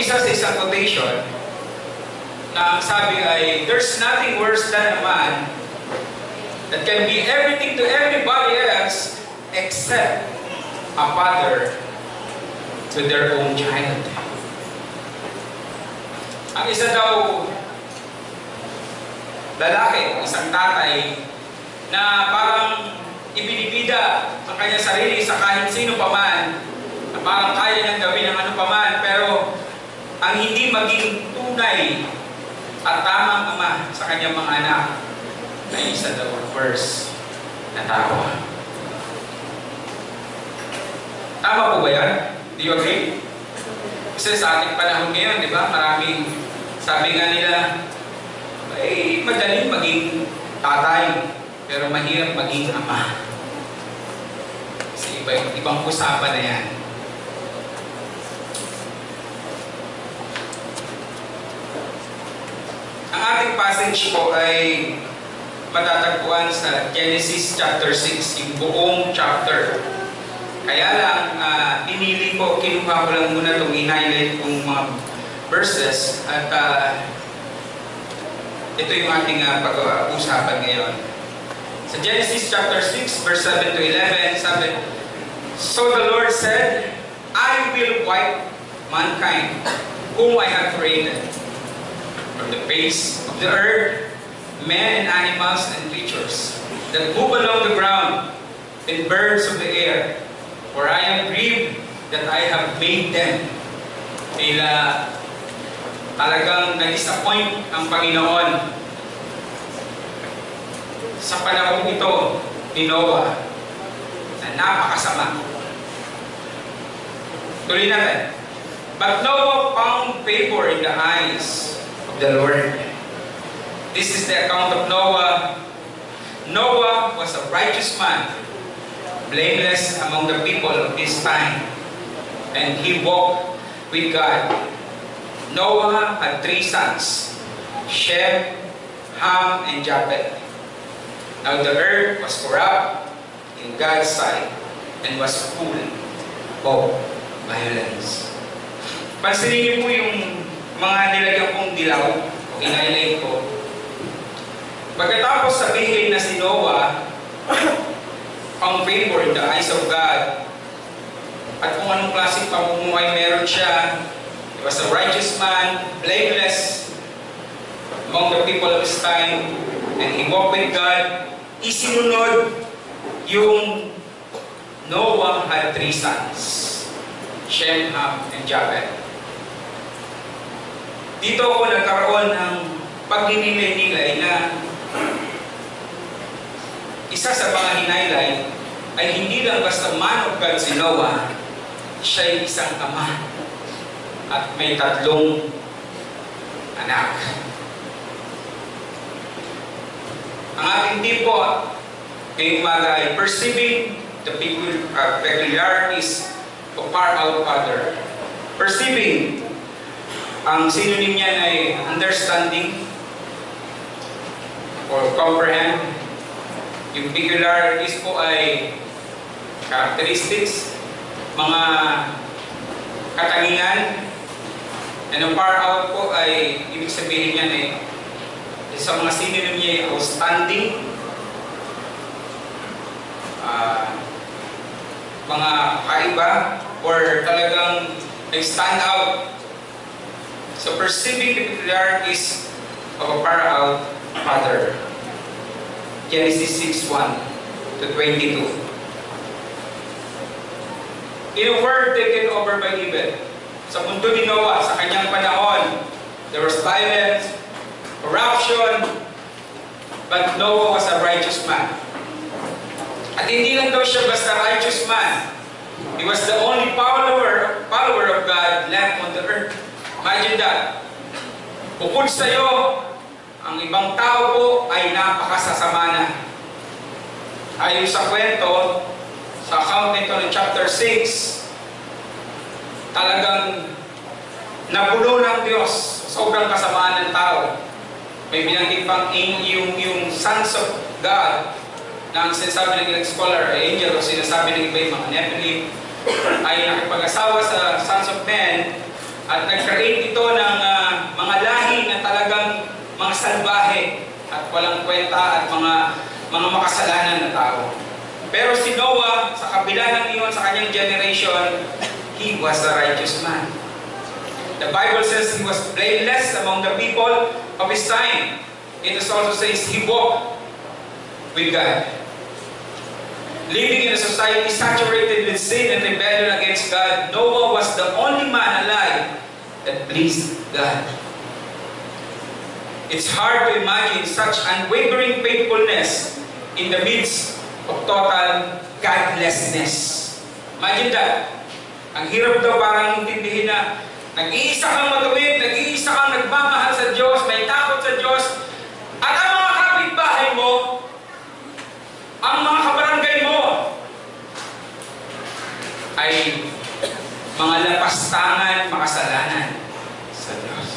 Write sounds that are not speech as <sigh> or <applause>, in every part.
umpisa sa isang quotation na ang sabi ay, There's nothing worse than a man that can be everything to everybody else except a father to their own child. Ang isa daw lalaki, isang tatay, na parang ibinibida ang kanyang sarili sa kahit sino paman, na parang kaya niyang gawin ang ano paman, pero ang hindi maging tunay at tamang ama sa kanyang mga anak ay isa daw verse na tao. Tama po ba yan? Do you agree? Kasi sa ating panahon ngayon, di ba, maraming, sabi nga nila, ay madaling maging tatay, pero mahirap maging ama. Kasi iba, ibang usapan na yan. Ang ating passage po ay matatagpuan sa Genesis chapter 6, yung buong chapter. Kaya lang, uh, pinili ko, kinuha ko lang muna itong i-highlight kong mga verses at uh, ito yung ating uh, pag-uusapan ngayon. Sa Genesis chapter 6, verse 7 to 11, sabi, So the Lord said, I will wipe mankind, whom I have created, from the face of the earth, men and animals and creatures that move along the ground, and birds of the air, for I am grieved that I have made them. Tila talagang na-disappoint ang Panginoon sa panahon ito ni Noah na napakasama. Tuloy natin. But Noah found favor in the eyes the Lord. This is the account of Noah. Noah was a righteous man, blameless among the people of his time, and he walked with God. Noah had three sons, Shem, Ham, and Japheth. Now the earth was corrupt in God's sight and was full of violence. Pansinin niyo po yung mga nilagyan kong dilaw, o in-highlight ko. Pagkatapos sabihin na si Noah, <coughs> ang favor in the eyes of God, at kung anong klaseng pamumuhay meron siya, He was a righteous man, blameless among the people of his time, and he walked with God. Isinunod yung Noah had three sons, Shem, Ham, and Japheth. Dito ako nagkaroon ng pagninilay-nilay na isa sa mga hinighlight ay hindi lang basta man of God si Noah, siya ay isang ama at may tatlong anak. Ang ating tipo ngayong umaga ay perceiving the uh, peculiarities of our our Father. Perceiving, ang synonym niyan ay understanding or comprehend. Yung peculiarities po ay characteristics, mga katangian, And ang far out po ay, ibig sabihin niyan eh, sa mga synonym niya ay outstanding, uh, mga kaiba, or talagang nag-stand out. So perceiving the peculiarities of a out Father. Genesis 6.1 to 22. In a word taken over by evil, sa mundo ni Noah, sa kanyang panahon, there was violence, corruption, but Noah was a righteous man. At hindi lang daw siya basta righteous man. He was the only follower, follower of God left on the earth. Imagine that. Bukod sa iyo, ang ibang tao po ay napakasasama na. Ayon sa kwento, sa account nito ng chapter 6, talagang napulo ng Diyos sobrang kasamaan ng tao. May binanggit pang yung, yung sons of God na ang sinasabi ng ilang scholar ay angel o sinasabi ng iba yung mga Nephilim ay nakipag-asawa sa sons of men At nag-create ito ng uh, mga lahi na talagang mga salbahe at walang kwenta at mga mga makasalanan na tao. Pero si Noah, sa kabila ng iyon sa kanyang generation, he was a righteous man. The Bible says he was blameless among the people of his time. It also says he walked with God. Living in a society saturated with sin and rebellion against God, Noah was the only man alive that pleased God. It's hard to imagine such unwavering faithfulness in the midst of total godlessness. Imagine that. Ang hirap daw parang intindihin na nag-iisa kang matuwid, nag-iisa kang nagmamahal sa Diyos, may takot sa Diyos, at ang mga kapitbahay mo, ang mga kabarangay mo, ay mga lapastangan, makasalanan sa Diyos.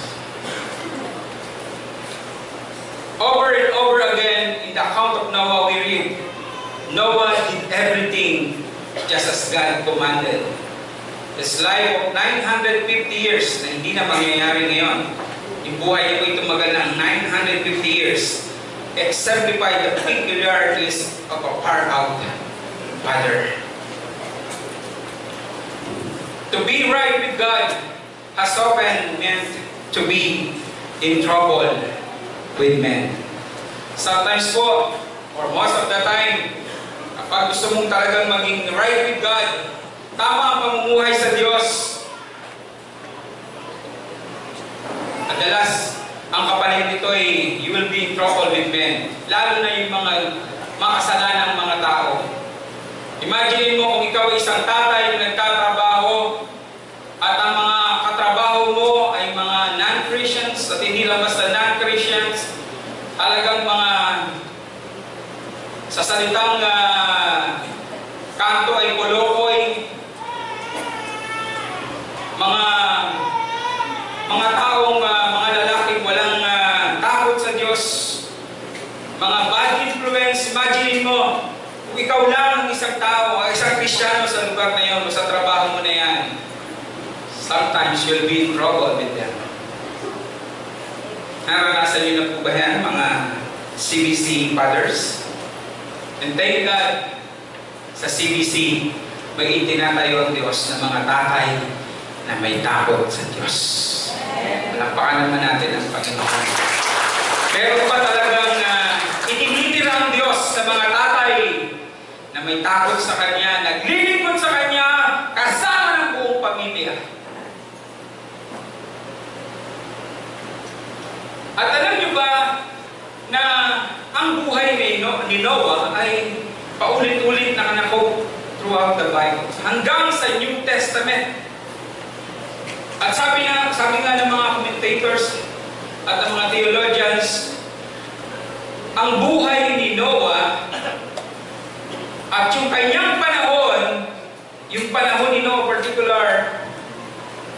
Over and over again, in the account of Noah, we read, Noah did everything just as God commanded. His life of 950 years na hindi na mangyayari ngayon. Yung buhay po tumagal ng 950 years exemplify the peculiarities of a far-out Father. To be right with God has often meant to be in trouble with men. Sometimes po, or most of the time, kapag gusto mong talagang maging right with God, tama ang pamumuhay sa Diyos, madalas, ang kapalit nito ay you will be in trouble with men. Lalo na yung mga makasalanang mga tao. Imagine mo kung ikaw ay isang tatay na nagtatrabaho at ang mga katrabaho mo ay mga non-Christians at hindi lang basta non-Christians, talagang mga sa salitang uh, kanto ay kolokoy, mga mga taong uh, mga lalaking walang uh, takot sa Diyos, mga bad influence, imagine mo, kung ikaw lang ang isang tao, Kristiyano sa lugar na yun, sa trabaho mo na yan, sometimes you'll be in trouble with them. Naranasan niyo na po ba yan, mga CBC fathers? And thank God, sa CBC, may itinatayo ang Diyos ng mga tatay na may takot sa Diyos. Malapakan naman natin ang Panginoon. Pero pa talagang uh, itinitira ang Diyos sa mga tatay may takot sa Kanya, naglilingkod sa Kanya, kasama ng buong pamilya. At alam niyo ba na ang buhay ni Noah ay paulit-ulit na kanako throughout the Bible. Hanggang sa New Testament. At sabi nga, sabi nga ng mga commentators at ng mga theologians, ang buhay ni Noah at yung kanyang panahon, yung panahon ni Noah particular,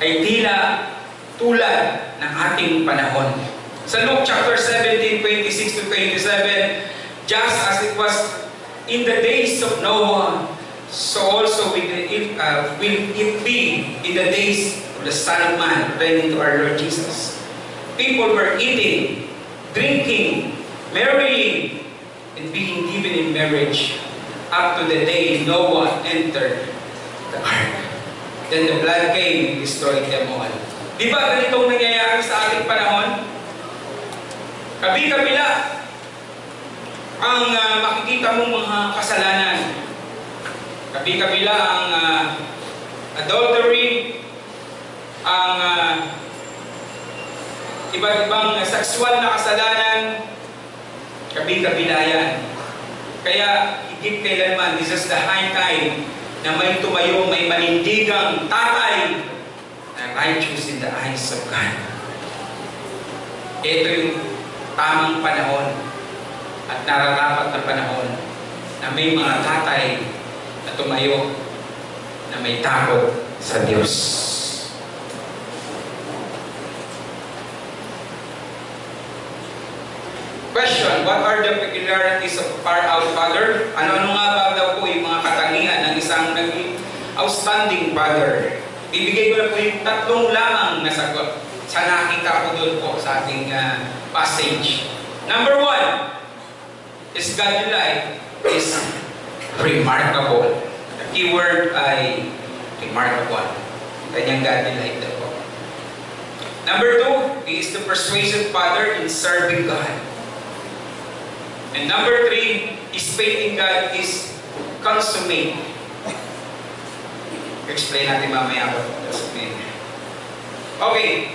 ay tila tulad ng ating panahon. Sa Luke chapter 17, 26 to 27, just as it was in the days of Noah, so also will it, uh, will it be in the days of the Son of Man, referring to our Lord Jesus. People were eating, drinking, marrying, and being given in marriage up to the day Noah entered the ark. Then the blood came destroyed them all. Di ba ganitong nangyayari sa ating panahon? Kabi-kabila ang uh, makikita mong mga kasalanan. Kabi-kabila ang uh, adultery, ang uh, iba't ibang sexual na kasalanan, kabi-kabila yan. Kaya higit kailanman, this is the high time na may tumayo, may manindigang tatay na righteous in the eyes of God. Ito yung tamang panahon at nararapat na panahon na may mga tatay na tumayo na may takot sa Diyos. Question, what are the peculiarities of far-out father? Ano-ano nga ba daw po yung mga katangian ng isang naging outstanding father? bibigay ko na po yung tatlong lamang na sagot sa nakita ko doon po sa ating uh, passage. Number one, is godly life is remarkable. The keyword ay remarkable. Kanyang godly life daw po. Number two, he is the persuasive father in serving God. And number three, his faith in God is consummate. Explain natin mamaya ako. Okay.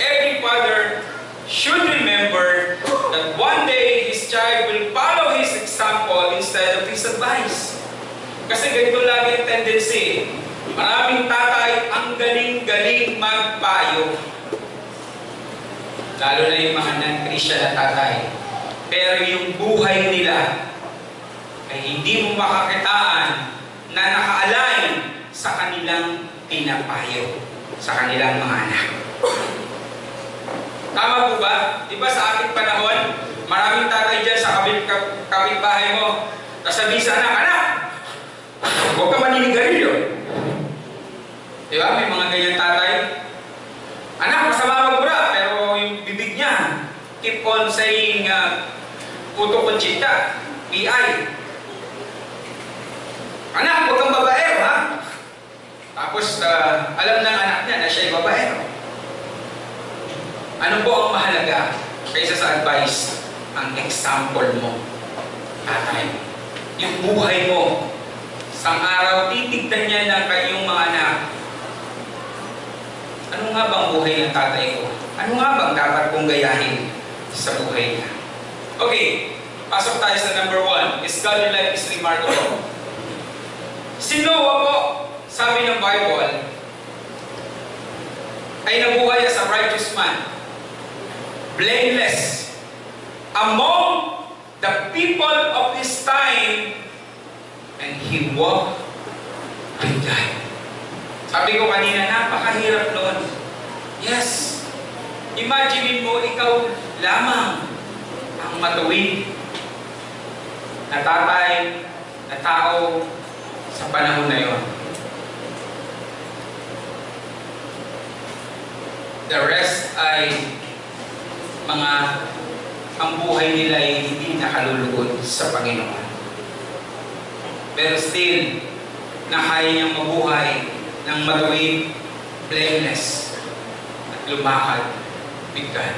Every father should remember that one day his child will follow his example instead of his advice. Kasi ganito lagi ang tendency. Maraming tatay ang galing-galing magpayo. Lalo na yung mga non-Christian na tatay. Pero yung buhay nila ay hindi mo makakitaan na naka-align sa kanilang pinapayo, sa kanilang mga anak. Tama po ba? Di ba sa ating panahon, maraming tatay dyan sa kapit, kapitbahay mo, sasabihin sa anak, anak, huwag ka maninigarilyo. Di ba? May mga ganyan tatay. Anak, masama magbura, pero yung bibig niya, keep on saying, uh, puto konchita, PI. Anak, huwag kang babaero, ha? Tapos, uh, alam ng anak niya na siya'y babaero. Ano po ang mahalaga kaysa sa advice? Ang example mo, tatay. Yung buhay mo. Sang araw, titignan niya ng kayong mga anak. Ano nga bang buhay ng tatay ko? Ano nga bang dapat kong gayahin sa buhay niya? Okay, pasok tayo sa number one. Is godly life is remarkable. Si Noah po, sabi ng Bible, ay nabuhay as a righteous man. Blameless. Among the people of his time, and he walked with God. Sabi ko kanina, napakahirap noon. Yes. Imagine mo, ikaw lamang ang matuwid na tatay, na tao sa panahon na yon. The rest ay mga ang buhay nila ay hindi nakalulugod sa Panginoon. Pero still, na kaya niyang mabuhay ng matuwid, blameless, at lumakad with God.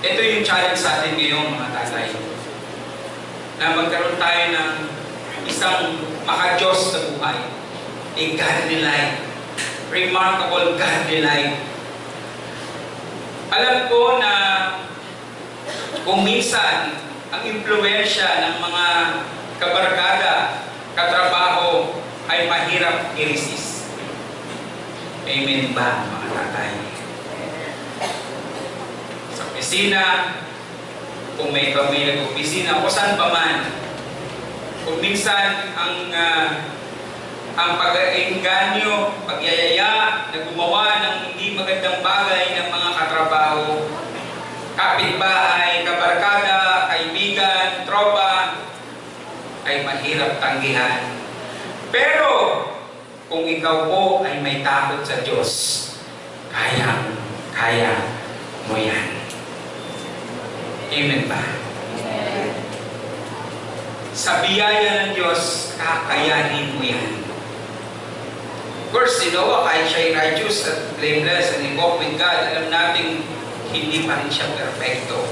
Ito yung challenge sa atin ngayon, mga tatay. Na magkaroon tayo ng isang makajos na buhay. A godly life. Remarkable godly life. Alam ko na kung minsan ang impluensya ng mga kabarkada, katrabaho ay mahirap i-resist. Amen ba, mga tatay? Opisina, kung may kami nag-opisina, o saan pa man, kung minsan ang uh, ang pag-engganyo, pagyayaya, na gumawa ng hindi magandang bagay ng mga katrabaho, kapitbahay, kabarkada, kaibigan, tropa, ay mahirap tanggihan. Pero, kung ikaw po ay may takot sa Diyos, kaya, kaya mo yan. Amen ba? Sa biyaya ng Diyos, kakayanin mo yan. Of course, si Noah, kahit siya'y righteous at blameless and involved with God, alam natin hindi pa rin siya perfecto.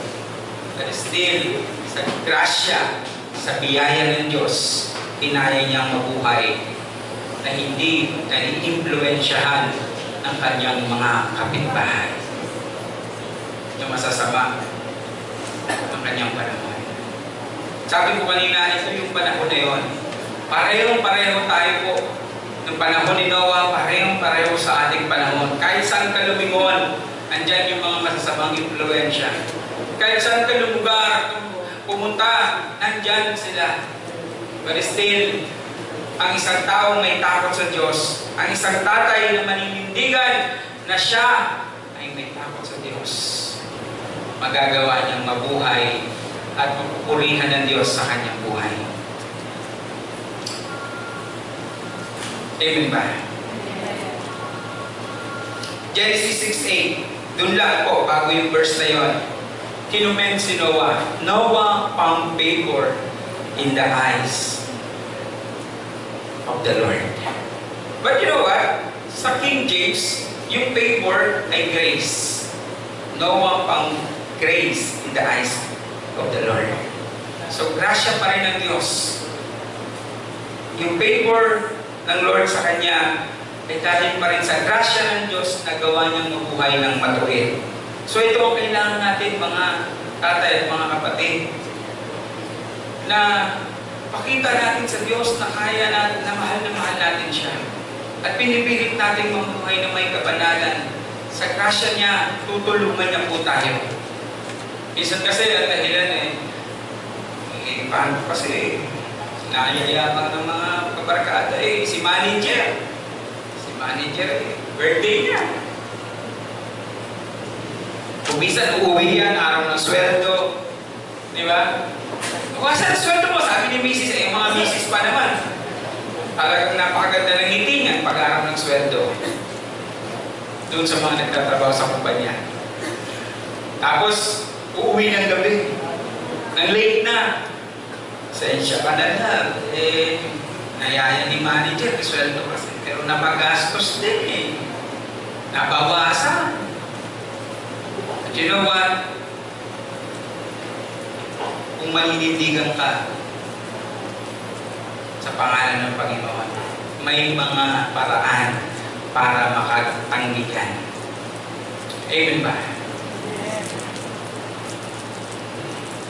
But still, sa grasya, sa biyaya ng Diyos, kinaya niyang mabuhay na hindi nai-impluensyahan ng kanyang mga kapitbahay. Yung masasama ng kanyang panahon. Sabi ko kanina, ito yung panahon na yun. Parehong-pareho tayo po ng panahon ni Noah, parehong-pareho sa ating panahon. Kahit saan ka lumingon, andyan yung mga masasamang impluensya. Kahit saan ka lumugar, pumunta, nandyan sila. But still, ang isang taong may takot sa Diyos, ang isang tatay na maninindigan na siya ay may takot sa Diyos. Magagawa niyang mabuhay at mapupurihan ng Diyos sa kanyang buhay. Amen ba? Genesis 6.8. Doon lang po, bago yung verse na yon. Kinument si Noah. Noah found favor in the eyes of the Lord. But you know what? Sa King James, yung favor ay grace. Noah found grace in the eyes of the Lord. So, grasya pa rin ng Diyos. Yung favor ng Lord sa Kanya ay dahil pa rin sa grasya ng Diyos na gawa niyang mabuhay ng matuwid. So, ito ang kailangan natin mga tatay at mga kapatid na pakita natin sa Diyos na kaya natin, na mahal na mahal natin siya. At pinipilit natin mamuhay na may kabanalan. Sa grasya niya, tutulungan niya po tayo. Minsan kasi ang dahilan eh, eh paano kasi Nayayabang ng mga kabarkada eh, si manager. Si manager eh, birthday niya. Kung minsan uuwi yan, araw ng sweldo. Di ba? Kung saan sweldo mo, sabi ni Mrs. eh, mga Mrs. pa naman. Talagang napakaganda ng ngiti niyan pag araw ng sweldo. Doon sa mga nagtatrabaho sa kumpanya. Tapos, uuwi ng gabi. Nang late na. Sensya ka na na. Eh, nayaya ni manager, sweldo kasi. Pero napagastos din eh. Nabawasan. But you know what? Kung maninindigan ka sa pangalan ng Panginoon, may mga paraan para makatanggi yan. Amen ba?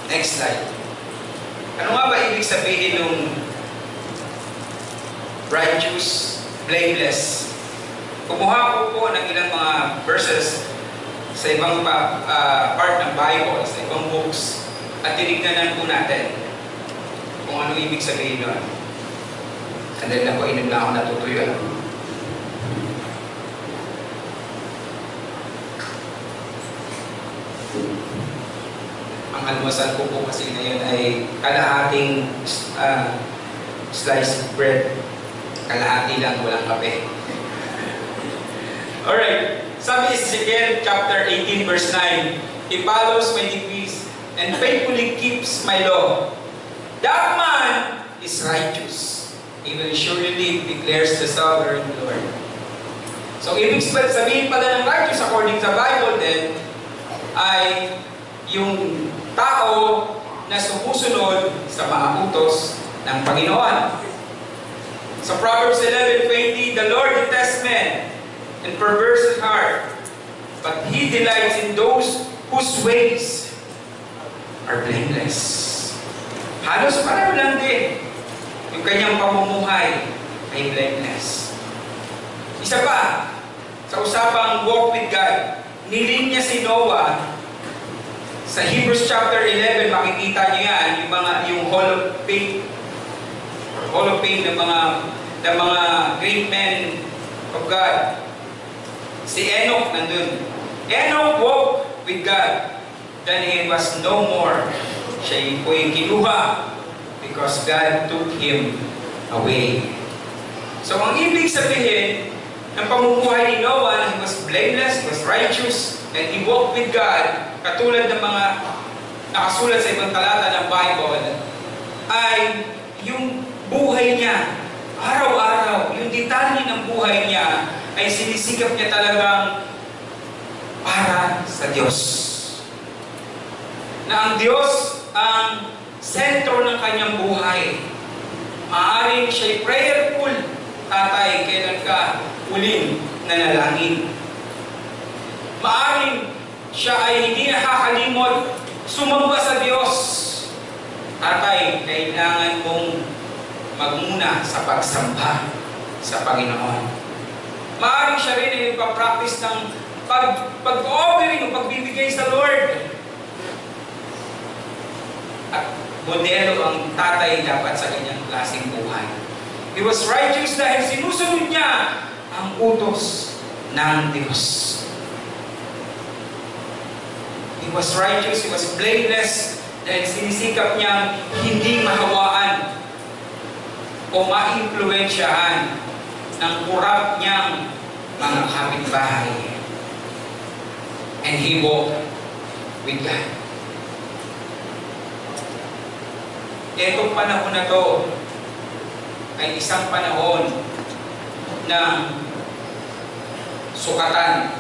Next slide. Ano nga ba ibig sabihin ng righteous, blameless? Kumuha ko po ng ilang mga verses sa ibang pa, uh, part ng Bible, sa ibang books, at tinignan po natin kung ano ibig sabihin nun. Sandali lang po, inom lang ako natutuyuan. Ang almusal ko po kasi ngayon ay kalahating uh, sliced bread. Kalahati lang, walang kape. <laughs> Alright. Sabi Ezekiel chapter 18 verse 9, He follows my decrees and faithfully keeps my law. That man is righteous. He will surely declares the sovereign Lord. So, ibig sabihin pala ng righteous according sa Bible then, ay yung tao na sumusunod sa mga utos ng Panginoon. Sa Proverbs 11.20, The Lord detests men and perverse heart, but He delights in those whose ways are blameless. Halos pareho lang din. Yung kanyang pamumuhay ay blameless. Isa pa, sa usapang walk with God, nilinya si Noah sa Hebrews chapter 11, makikita niyo yan, yung mga yung Hall of Fame Hall of Fame ng mga ng mga great men of God. Si Enoch nandun. Enoch walked with God. Then he was no more. Siya po yung kinuha because God took him away. So ang ibig sabihin ng pamumuhay ni Noah he was blameless, he was righteous, and he walked with God, katulad ng mga nakasulat sa ibang talata ng Bible, ay yung buhay niya, araw-araw, yung detalye ng buhay niya, ay sinisikap niya talagang para sa Diyos. Na ang Diyos ang sentro ng kanyang buhay. Maaring siya'y prayerful, tatay, kailan ka uling nanalangin. Maaring siya ay hindi nakakalimot sumamba sa Diyos. Tatay, kailangan mong magmuna sa pagsamba sa Panginoon. Maaring siya rin ay nagpa-practice ng pag, pag-offering o pagbibigay sa Lord. At modelo ang tatay dapat sa kanyang klaseng buhay. He was righteous dahil sinusunod niya ang utos ng Diyos. He was righteous, he was blameless dahil sinisikap niyang hindi mahawaan o maimpluensyahan ng kurap niyang mga kapitbahay. and he walked with God. Itong panahon na to ay isang panahon ng sukatan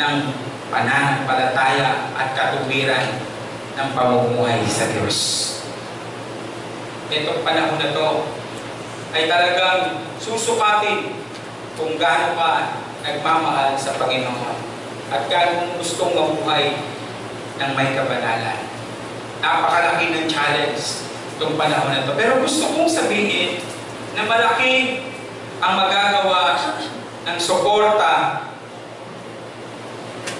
ng pananampalataya at katuwiran ng pamumuhay sa Diyos. Itong panahon na to ay talagang susukatin kung gaano ka nagmamahal sa Panginoon at gaano gustong mabuhay ng may kabanalan. Napakalaki ng challenge itong panahon na to. Pero gusto kong sabihin na malaki ang magagawa ng suporta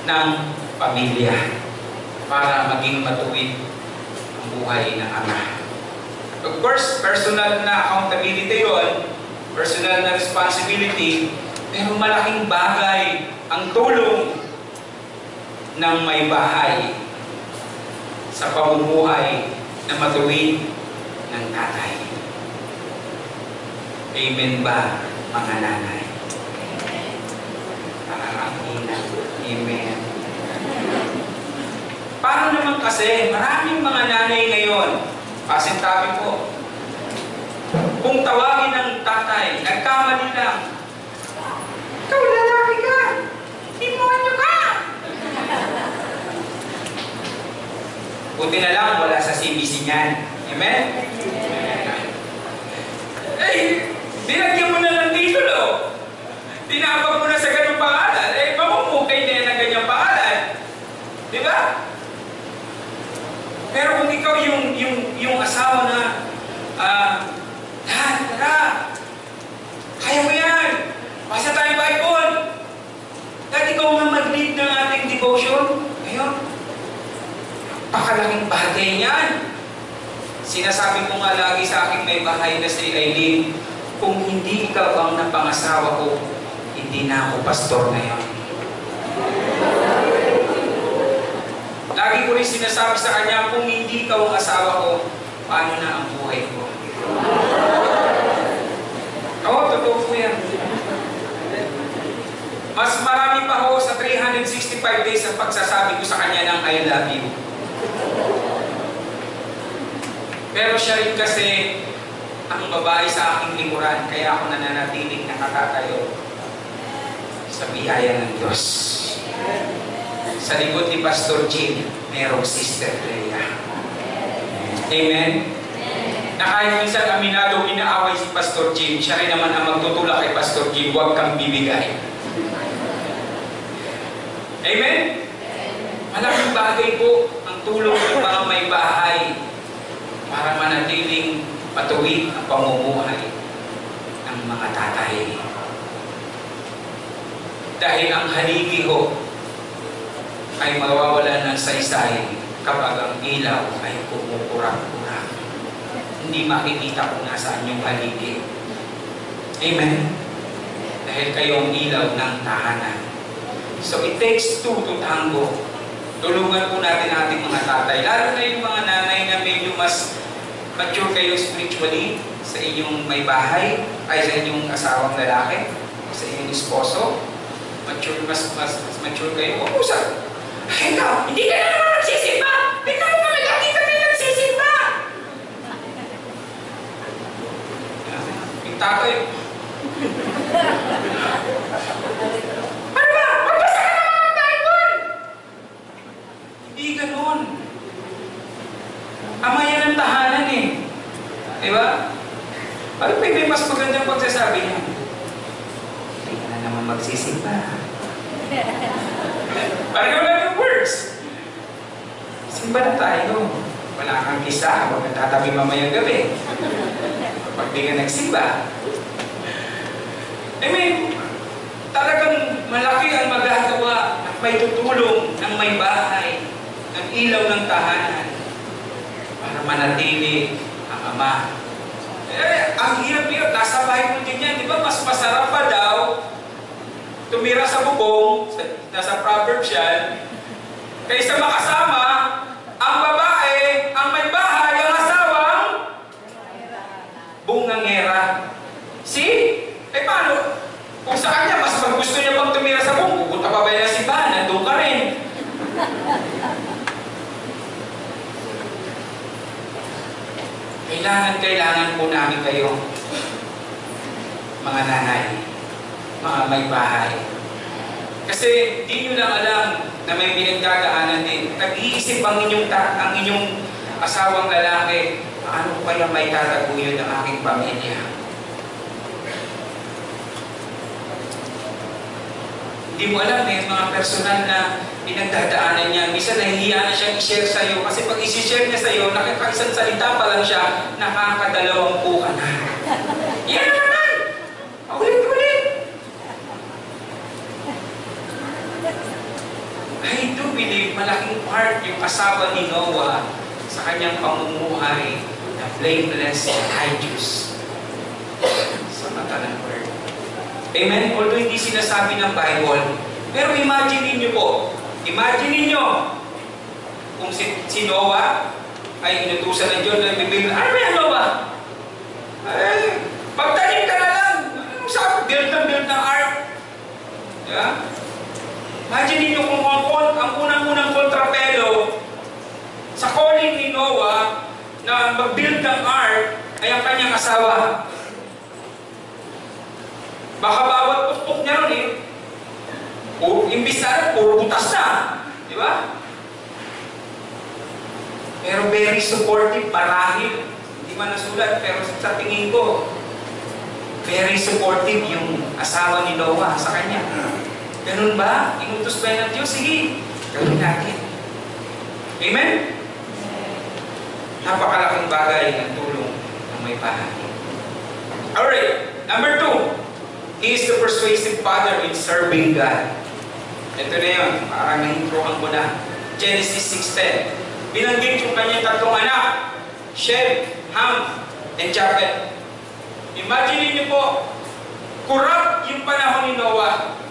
ng pamilya para maging matuwid ang buhay ng ama. Of course, personal na accountability yon, personal na responsibility, pero malaking bagay ang tulong ng may bahay sa pamumuhay na matuwid ng tatay. Amen ba, mga nanay? Amen. Paano naman kasi, maraming mga nanay ngayon, pasintabi po, kung tawagin ng tatay, nagkamali lang, ikaw lalaki ka, demonyo ka. Buti na lang, wala sa CBC niyan. Amen? Eh, dinagyan mo na ng titulo. Tinawag mo na sa ganung pangalan. Eh, mamumukay na yan ng ganyang pangalan. Di ba? Pero kung ikaw yung, yung, yung asawa na, ah, Dad, tara, kaya mo yan. Basa tayo Bible. Dad, ikaw nga mag-lead ng ating devotion. Ngayon, napakalaking bagay niyan. Sinasabi ko nga lagi sa aking may bahay na si Eileen, kung hindi ikaw ang napangasawa ko, hindi na ako pastor ngayon. Lagi ko rin sinasabi sa kanya, kung hindi ikaw ang asawa ko, paano na ang buhay ko? Oo, totoo po yan. Mas marami pa ho sa 365 days ang pagsasabi ko sa kanya ng I love you. Pero siya rin kasi ang babae sa aking likuran, kaya ako nananatiling nakakatayo sa biyaya ng Diyos. Sa likod ni Pastor Jim, merong Sister Leia. Amen? Na kahit minsan aminado inaaway si Pastor Jim, siya rin naman ang magtutulak kay Pastor Jim, huwag kang bibigay. Amen? Malaking bagay po ang tulong ng mga may bahay para manatiling patuwid ang pamumuhay ng mga tatay. Dahil ang haligi ho ay mawawala ng saysay kapag ang ilaw ay kumukurang-kurang. Hindi makikita kung nasaan yung haligi. Amen? Dahil kayong ilaw ng tahanan. So it takes two to tango. Tulungan po natin ating mga tatay. Lalo na yung mga nanay na medyo mas mature kayo spiritually sa inyong may bahay, ay sa inyong asawang lalaki, sa inyong esposo. Mature, mas, mas, mas mature kayo. Ay ikaw, hindi ka na naman nagsisimba! Tingnan mo kami, lagi kami nagsisimba! Yung tatay, ano ba? Magbasa ka naman ng Bible! Hindi ganun. Ama yan ang tahanan eh. Di ba? Ano pa may mas magandang pagsasabi niya? Naman magsisimba. <laughs> Parang wala yung words. Simba na tayo. Wala kang kisa, huwag kang mamayang gabi. Kapag di ka nagsimba. I mean, talagang malaki ang magagawa at may tutulong ng may bahay, ng ilaw ng tahanan para manatili ang ama. Eh, ang hirap-hirap, nasa Bible din yan, di ba? Mas masarap pa daw tumira sa bubong, nasa Proverbs yan, kaysa makasama ang babae, ang may bahay, ang asawang bungangera. See? Eh paano? Kung sa kanya, mas gusto niya pang tumira sa bubong, pupunta pa ba si Ba, nandun ka rin. kailangan, kailangan po namin kayo, mga nanay mga may bahay. Kasi di nyo lang alam na may pinagdadaanan din. Nag-iisip ang inyong, ta- ang inyong asawang lalaki, paano kaya may tataguyod ang aking pamilya? Hindi mo alam, may mga personal na pinagdadaanan niya. Minsan nahihiya na siyang i-share sa'yo kasi pag i-share niya sa'yo, nakakaisang salita pa lang siya, nakakadalawang po ka na. Yan na naman! Ulit-ulit! I do believe malaking part yung asawa ni Noah sa kanyang pamumuhay na blameless and righteous sa mata ng Word. Amen? Although hindi sinasabi ng Bible, pero imagine niyo po, imagine niyo kung si, si Noah ay inutusan ng Diyos na bibig, ano yan Noah? Ay, pagtanim ka na lang. Anong sabi? Build ng build ng ark. Yeah? Imagine niyo kung ang, ang unang-unang kontrapelo sa calling ni Noah na mag-build ng ark ay ang kanyang asawa. Baka bawat tuktok niya ron eh. O, imbis na puro butas na. Di ba? Pero very supportive, marahil. Hindi man nasulat, pero sa tingin ko, very supportive yung asawa ni Noah sa kanya. Ganun ba? Inutos ba ng Diyos? Sige, gawin natin. Amen? Napakalaking bagay ng tulong ng may bahay. Alright, number two, He is the persuasive father in serving God. Ito na yun, parang nahintrohan ko na. Genesis 6.10. Binanggit yung kanyang tatlong anak, Shem, Ham, and Japheth. Imagine niyo po, corrupt yung panahon ni Noah.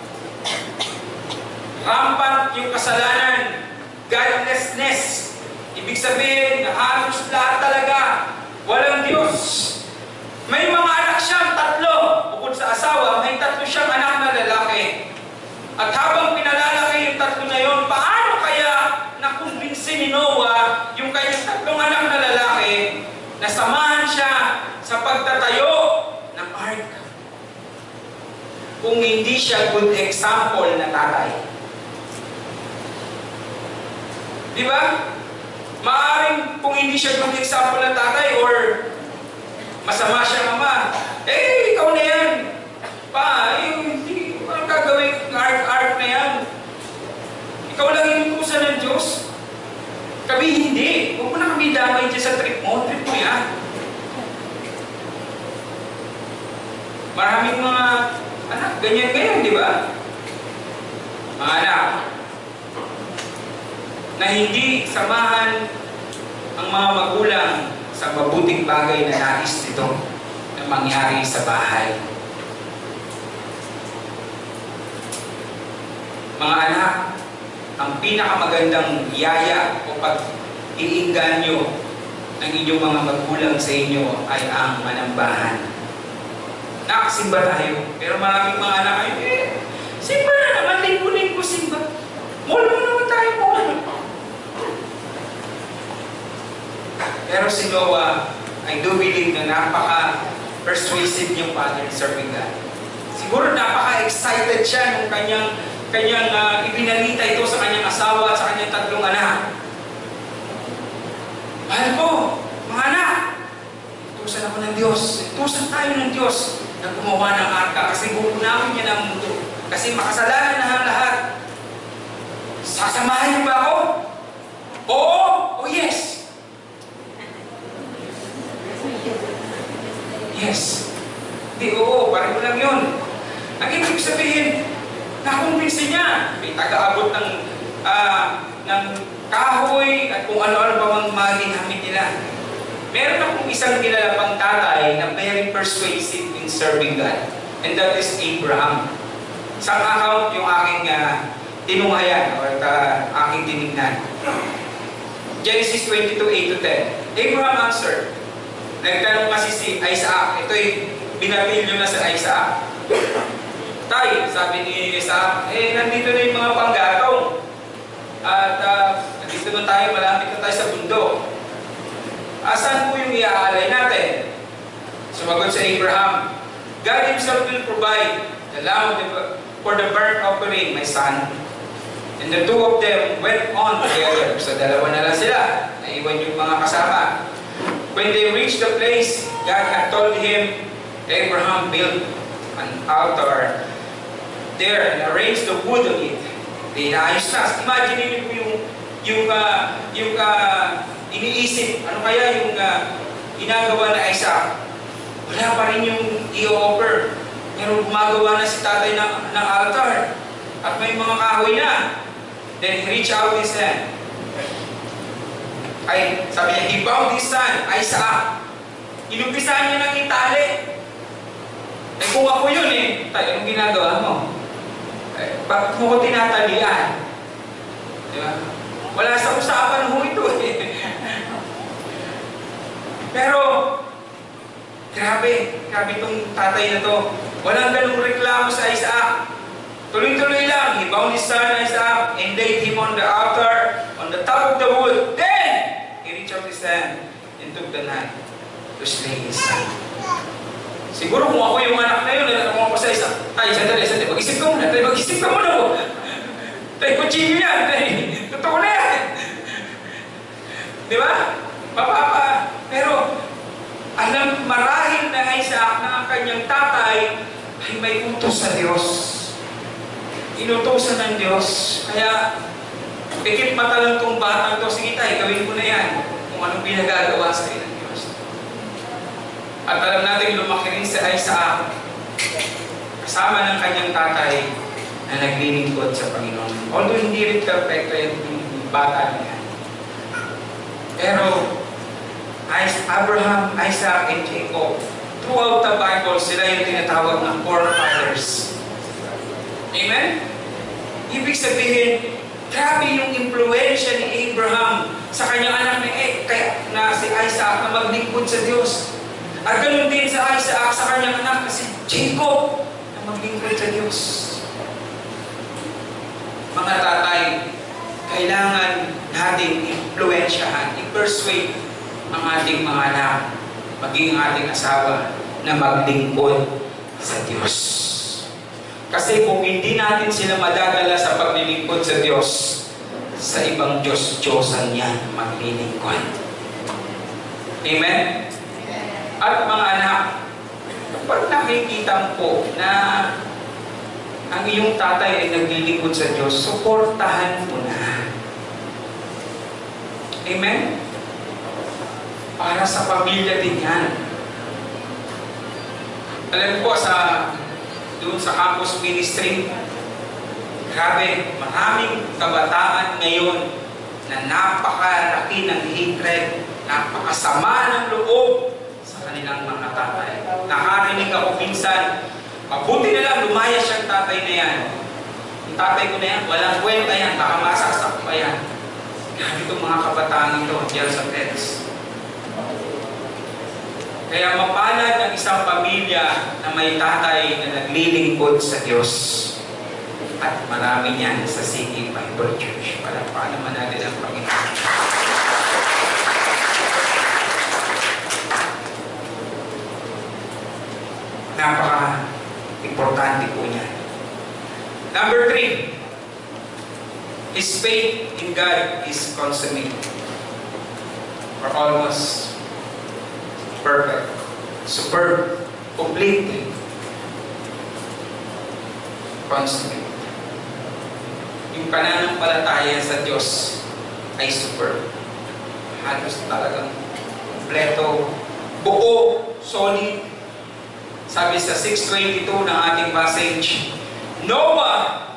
Rampant yung kasalanan, godlessness. Ibig sabihin, halos lahat talaga, walang Diyos. May mga anak siyang tatlo, bukod sa asawa, may tatlo siyang anak na lalaki. At habang pinalalaki yung tatlo na yon, paano kaya nakumbinsi ni Noah yung kanyang tatlong anak na lalaki na samahan siya sa pagtatayo ng ark? Kung hindi siya good example na tatay. Di ba? Maaring kung hindi siya good example na tatay or masama siya ama, eh, ikaw na yan. Pa, eh, hindi, walang gagawin art-art na yan. Ikaw lang inutusan ng Diyos. Kami hindi. Huwag mo na kami damay dyan sa trip mo. Trip mo yan. Maraming mga anak, ganyan-ganyan, di ba? Mga anak, na hindi samahan ang mga magulang sa mabuting bagay na nais nito na mangyari sa bahay. Mga anak, ang pinakamagandang yaya o pag-iinganyo ng inyong mga magulang sa inyo ay ang manambahan. Nakasimba tayo, pero maraming mga anak ay, eh, simba na naman, linggo-linggo simba. Mall mo naman tayo po. Pero si Noah, I do believe na napaka-persuasive yung father serving God. Siguro napaka-excited siya nung kanyang, kanyang uh, ibinalita ito sa kanyang asawa at sa kanyang tatlong anak. Mahal ko, mga anak, tusan ako ng Diyos. Tusan tayo ng Diyos na gumawa ng arka kasi bumunawin niya ng mundo. Kasi makasalanan na ang lahat. Sasamahan niyo ba ako? Oo o yes? Yes. Hindi, oo, pareho lang yun. Ang ibig sabihin, nakumbinsi niya. May taga-abot ng, uh, ng kahoy at kung ano-ano pa mang mga ginamit nila. Meron akong isang kilalapang tatay na very persuasive in serving God. And that is Abraham. Sa account yung aking uh, tinunghayan or uh, aking tinignan. Genesis 22, 8 to 10. Abraham answered, Nagtanong kasi si Isaac, ito'y binapilyo na sa Isaac. Tay, sabi ni Isaac, eh nandito na yung mga panggatong. At uh, nandito na tayo, malapit na tayo sa bundok. Asan po yung iaalay natin? Sumagot sa Abraham, God Himself will provide the lamb for the burnt offering, my son. And the two of them went on together. So dalawa na lang sila. Naiwan yung mga kasama. When they reached the place, God had told him, Abraham built an altar there and arranged the wood on it. Di naayos na. Imagine niyo po yung, yung, uh, yung uh, iniisip, ano kaya yung uh, ginagawa na Isaac. Wala pa rin yung i-offer. Pero gumagawa na si tatay ng, ng altar. At may mga kahoy na. Then he reached out his hand. Ay, sabi niya, he bound his son, Isaac. Inumpisahan niya ng itali. Eh kung ako yun eh, tayo, anong ginagawa mo? Eh, bakit mo ko tinatalian? Di ba? Wala sa usapan ho ito eh. Pero, grabe, grabe itong tatay na to. Walang ganung reklamo sa Isaac. Tuloy-tuloy lang. He bound his son Isaac and laid him on the altar on the top of the wood. Then, he reached out his hand and took the knife to slay his son. Siguro kung ako yung anak na yun, kung ako sa isa, tay, sandali, sandali, mag-isip ka muna, tay, mag-isip ka muna po. Tay, kutsilyo yan, tay, totoo na yan. Di ba? Papapa, pero alam marahil na Isaac na ang kanyang tatay ay may utos sa Diyos. Inutosan ng Diyos. Kaya, pikit mata lang tong batang to. Sige tayo, gawin mo na yan. Kung anong pinagagawa sa iyo ng Diyos. At alam natin, lumaki rin si Isaac kasama ng kanyang tatay na naglilingkod sa Panginoon. Although hindi rin perfecto yung bata niya. Pero, Abraham, Isaac, and Jacob, throughout the Bible, sila yung tinatawag na forefathers. Amen? Ibig sabihin, grabe yung impluensya ni Abraham sa kanyang anak na, eh, kaya, na si Isaac na maglingkod sa Diyos. At ganun din sa Isaac sa kanyang anak na si Jacob na maglingkod sa Diyos. Mga tatay, kailangan nating impluensyahan, i-persuade ang ating mga anak, maging ating asawa na maglingkod sa Diyos. Kasi kung hindi natin sila madadala sa paglilingkod sa Diyos, sa ibang Diyos-Diyosan yan maglilingkod. Amen? At mga anak, kapag nakikita po na ang iyong tatay ay naglilingkod sa Diyos, suportahan mo na. Amen? Para sa pamilya din yan. Alam po sa doon sa campus ministry, grabe, maraming kabataan ngayon na napakalaki ng hatred, napakasama ng loob sa kanilang mga tatay. Nakarinig ako minsan, mabuti na lang lumaya siyang tatay na yan. Yung tatay ko na yan, walang kwenta yan, baka masasak pa yan. Grabe itong mga kabataan ito, diyan sa text. Kaya mapalad ang isang pamilya na may tatay na naglilingkod sa Diyos. At marami niyan sa City Bible Church. Palakpakan naman natin ang Panginoon. Napaka-importante po niya. Number three, His faith in God is consummate. Or almost perfect, superb, complete, consummate. Yung pananampalataya sa Diyos ay superb. Halos talagang kompleto, buo, solid. Sabi sa 6.22 ng ating passage, Noah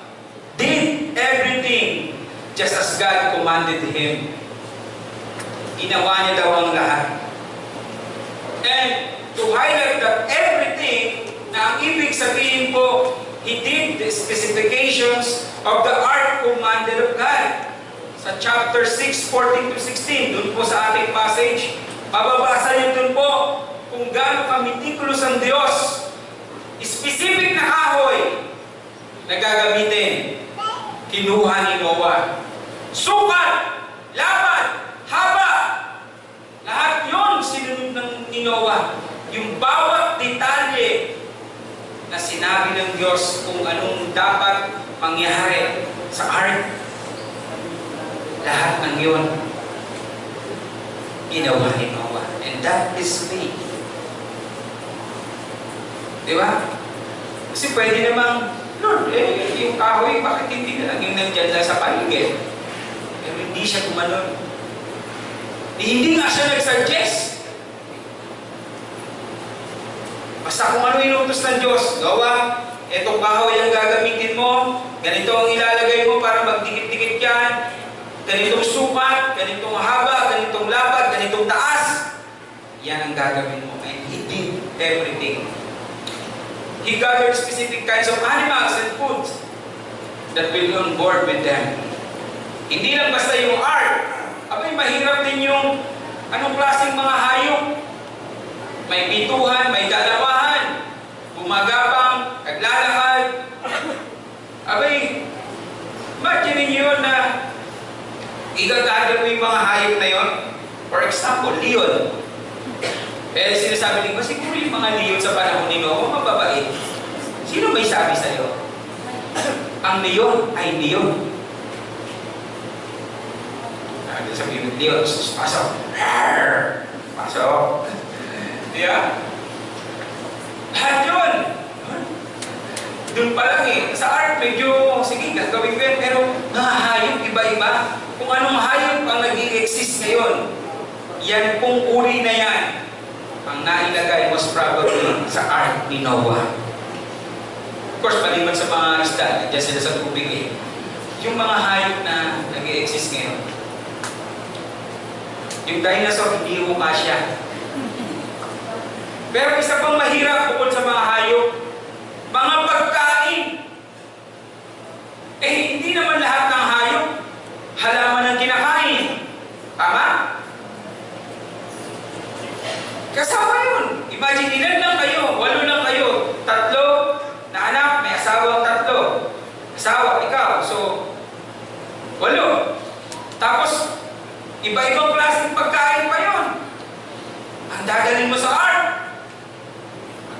did everything just as God commanded him. Ginawa niya daw ang lahat. And to highlight that everything na ang ibig sabihin po, he did the specifications of the ark commanded of God. Sa chapter 6, 14 to 16, dun po sa ating passage, mababasa niyo dun po kung gaano kamitikulous ang Diyos. Specific na kahoy na gagamitin. Kinuha ni Noah. Sukat, laban, haba, lahat yun ni Noah. Bawat detalye na sinabi ng Diyos kung anong dapat mangyari sa ark. Lahat ng yun, ginawa ni Noah. And that is faith. Di ba? Kasi pwede namang, Lord, eh, yung kahoy, bakit hindi na naging nandyan lang sa paligid? Pero hindi siya gumanon. Eh, hindi nga siya nag-suggest. Basta kung ano inutos ng Diyos, gawa, etong kahoy ang gagamitin mo, ganito ang ilalagay mo para magdikit-dikit yan, ganitong sukat, ganitong haba, ganitong lapad, ganitong taas, yan ang gagawin mo. And He did everything. He gathered specific kinds of animals and foods that will on board with them. Hindi lang basta yung art. Abay, mahirap din yung anong klaseng mga hayop. May pituhan, may dalawahan, gumagapang, naglalakad. Abay, imagine niyo na igagather mo yung mga hayop na yon. For example, leon. Eh, sinasabi din ko, siguro yung mga leon sa panahon ni Noah, mababait. Sino may sabi sa'yo? <clears throat> Ang leon ay leon. Sabi sa Biblia, leon, pasok. Pasok. Yeah? Lahat yun. Doon pa lang eh. Sa art, medyo, sige, gagawin ko yan. Pero mga hayop, iba-iba. Kung anong hayop ang nag exist ngayon, yan pong uri na yan ang nailagay most probably sa art ni Noah. Of course, maliban sa mga isda, nandiyan sila sa tubig eh. Yung mga hayop na nag exist ngayon, yung dinosaur, hindi mo kasya. Pero isa pang mahirap bukod sa mga hayop, mga pagkain. Eh, hindi naman lahat ng hayop halaman ang kinakain. Tama? Kasama yun. Imagine, ilan lang kayo, walo lang kayo, tatlo na anak, may asawa tatlo. Asawa, ikaw. So, walo. Tapos, iba-ibang klaseng pagkain pa yun. Ang dadalhin mo sa art.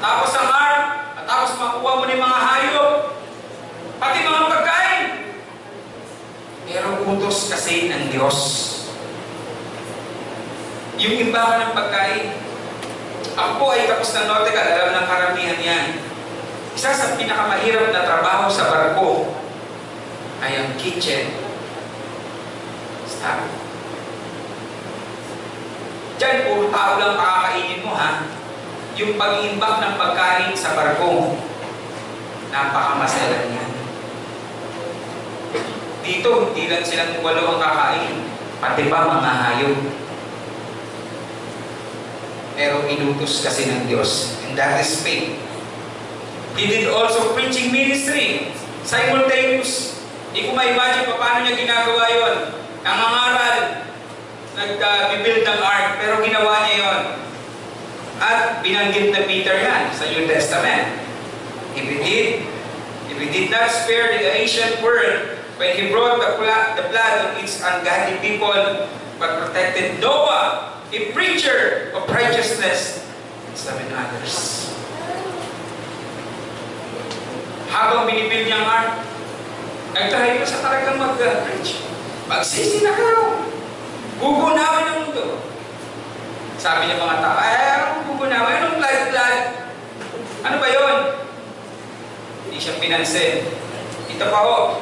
Tapos ang art, tapos makuha mo ng mga hayop, pati mga pagkain. Pero utos kasi ng Diyos. Yung imbangan ng pagkain, ako po ay tapos ng nautical, alam ng karamihan yan. Isa sa pinakamahirap na trabaho sa barko ay ang kitchen. Stop. Diyan, puro tao lang pakakainin mo, ha? Yung pag-iimbak ng pagkain sa barko, napakamasalan yan. Dito, hindi lang silang walo ang kakain, pati pa mga hayop. Pero inutos kasi ng Diyos, and that is faith. He did also preaching ministry, simultaneous. Hindi ko ma-imagine pa paano niya ginagawa yon. Nangangaral, nag-build ng ark, pero ginawa niya yon. At binanggit na Peter yan sa New Testament. If he did, if he did not spare the ancient world when he brought the, pla- the blood of its ungodly people, but protected Noah, a preacher of righteousness, and seven others. Habang binibuild niya ang ark, nagtry ko sa talagang mag-preach. Magsisi na kayo. Gugunawin ang mundo. Sabi ng mga tao, ay, anong gugunawin? Anong blood-blood? Ano ba yon? Hindi siya pinansin. Ito pa ho,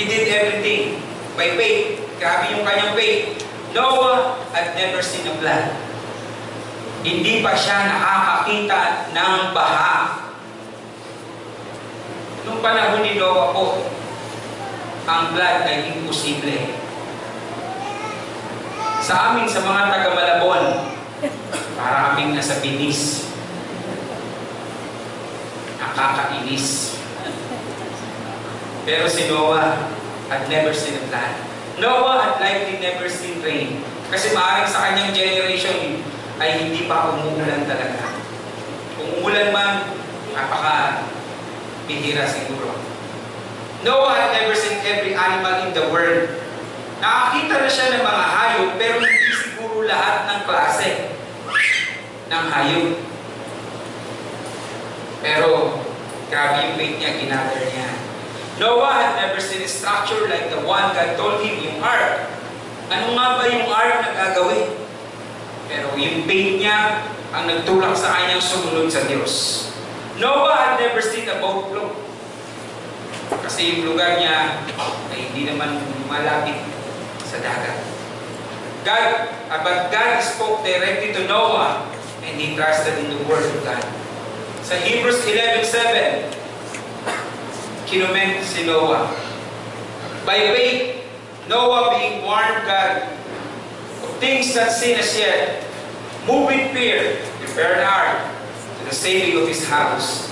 he did everything by faith. Grabe yung kanyang faith. Noah had never seen a blood. Hindi pa siya nakakakita ng baha. Nung panahon ni Noah po, ang blood ay imposible. Sa amin, sa mga taga Malabon, para kaming nasa binis. Nakakainis. Pero si Noah had never seen a flood. Noah had likely never seen rain. Kasi maaaring sa kanyang generation ay hindi pa umuulan talaga. Kung umulan man, napaka bihira siguro. Noah had never seen every animal in the world. Nakakita na siya ng mga hayop, pero hindi siguro lahat ng klase. ng hayop. Pero, grabe yung faith niya, ginather niya. Noah had never seen a structure like the one God told him, yung ark. Ano nga ba yung ark na gagawin? Pero yung faith niya ang nagtulak sa kanyang sumunod sa Diyos. Noah had never seen a boat float. Kasi yung lugar niya ay hindi naman malapit sa dagat. God, uh, but God spoke directly to Noah and he trusted in the word of God. Sa Hebrews 11.7, kinument si Noah. By faith, Noah being warned God of things not seen as yet, moved with fear, prepared ark to the saving of his house,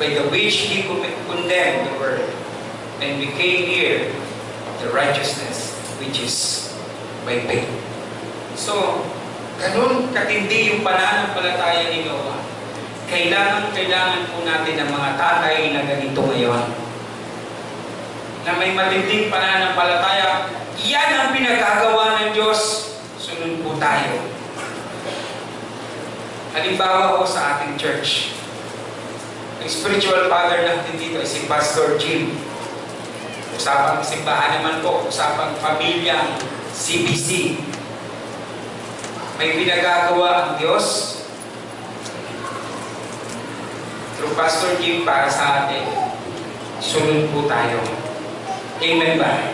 by the which he condemned the world, and became heir of the righteousness which is by faith. So, ganun katindi yung pananampalataya ni Noah. Kailangan, kailangan po natin ng mga tatay na ganito ngayon. Na may matinding pananampalataya, yan ang pinagagawa ng Diyos. Sunod po tayo. Halimbawa po sa ating church. Ang spiritual father natin dito ay si Pastor Jim. Usapang simbahan naman po, usapang pamilyang CBC. May pinagagawa ang Diyos through Pastor Jim para sa atin. Sunod po tayo. Amen ba?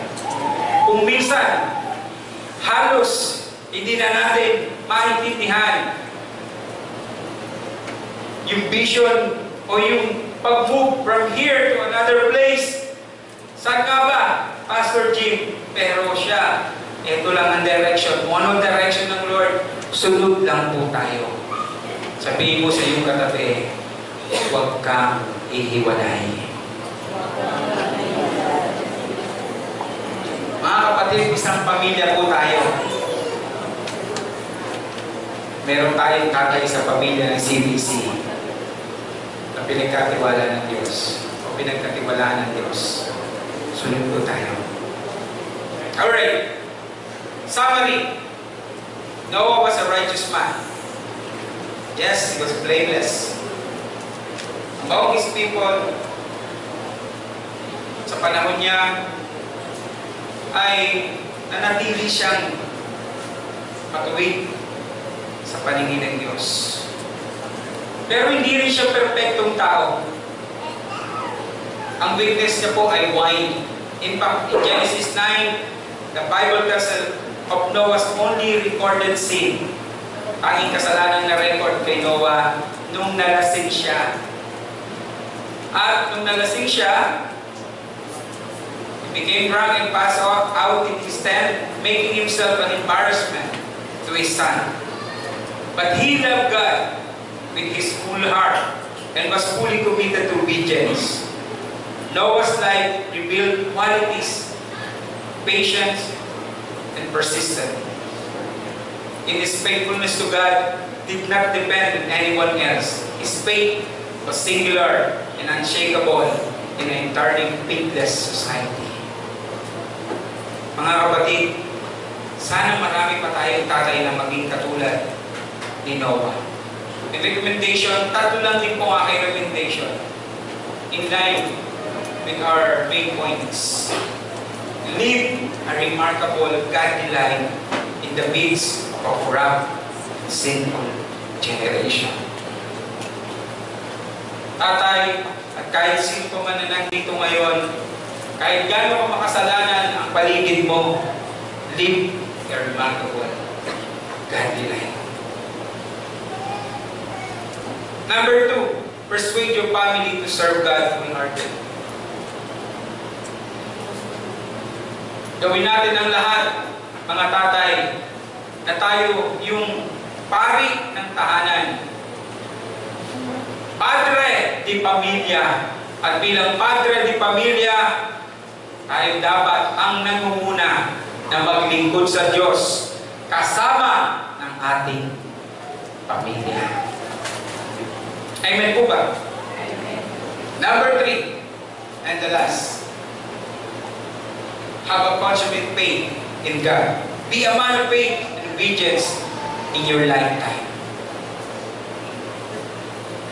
Kung minsan, halos hindi na natin maintindihan yung vision o yung pag-move from here to another place. Saan nga ba, Pastor Jim? Pero siya, ito lang ang direction. Kung anong direction ng Lord, sunod lang po tayo. Sabihin mo sa iyong katabi, huwag kang ihiwalay. Mga kapatid, isang pamilya po tayo. Meron tayong tatay sa pamilya ng CBC na pinagkatiwala ng Diyos o pinagkatiwalaan ng Diyos. Sunod po tayo. Alright. Summary. Noah was a righteous man. Yes, he was blameless. Among his people, sa panahon niya, ay nanatili siyang matuwid sa paningin ng Diyos. Pero hindi rin siya perfectong tao. Ang weakness niya po ay wine. In fact, in Genesis 9, the Bible tells of Noah's only recorded sin. Tanging kasalanan na record kay Noah nung nalasing siya. At nung nalasing siya, he became drunk and passed out in his tent, making himself an embarrassment to his son. But he loved God with his full heart and was fully committed to obedience. Noah's life revealed qualities, patience, and persistence. In his faithfulness to God did not depend on anyone else. His faith was singular and unshakable in an entirely faithless society. Mga kapatid, sana marami pa tayong tatay na maging katulad ni Noah. The recommendation, tatlo lang din po aking recommendation. In line with our main points. Live a remarkable life in the midst of a corrupt, sinful generation. Tatay, at kahit sino man na nandito ngayon, kahit gano'n ka makasalanan ang paligid mo, live a remarkable life. Number two, persuade your family to serve God wholeheartedly. Gawin natin ang lahat, mga tatay, na tayo yung pari ng tahanan. Padre di pamilya. At bilang padre di pamilya, tayo dapat ang nangunguna na maglingkod sa Diyos kasama ng ating pamilya. Amen po ba? Number three, and the last. Have a consummate faith in God. Be a man of faith and obedience in your lifetime.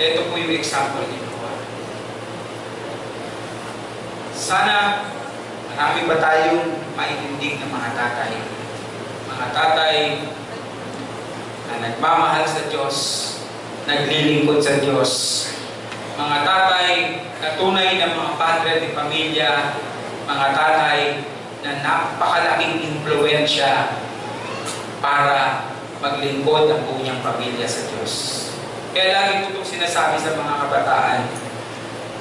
Ito po yung example ni Noah. Sana marami ba tayong maiindig na mga tatay? Mga tatay na nagmamahal sa Diyos, naglilingkod sa Diyos. Mga tatay na tunay na mga padre de pamilya, mga tatay na napakalaking impluensya para maglingkod ang kanyang pamilya sa Diyos. Kaya lagi ko itong sinasabi sa mga kabataan,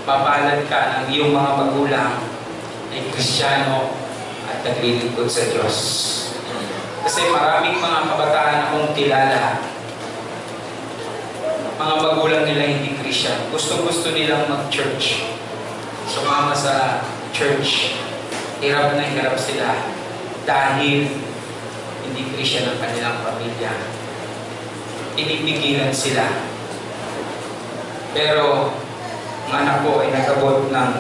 papalad ka ng iyong mga magulang ay kristyano at naglilingkod sa Diyos. Kasi maraming mga kabataan akong kilala, mga magulang nila hindi Christian. Gusto-gusto nilang mag-church. Sumama sa church. Hirap na hirap sila dahil hindi Christian ang kanilang pamilya. Inipigilan sila. Pero ang anak ko ay nagabot ng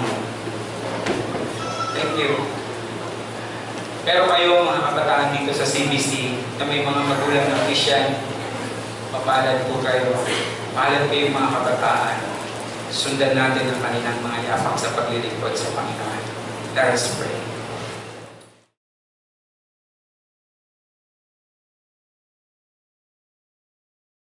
thank you. Pero kayo mga kabataan dito sa CBC na may mga magulang na Christian, mapalad po kayo. Palad kayo mga kabataan. Sundan natin ang kanilang mga yapak sa paglilingkod sa Panginoon. Let us pray.